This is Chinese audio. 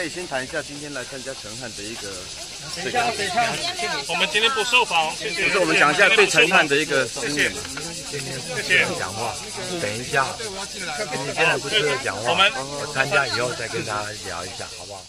可以先谈一下今天来参加陈汉的一个这个。我们今天不受访，不是我们讲一下对陈汉的一个心念嘛？谢谢。谢谢。讲话，等一下，你现在不适合讲话。我们参加以后再跟他聊一下，好不好？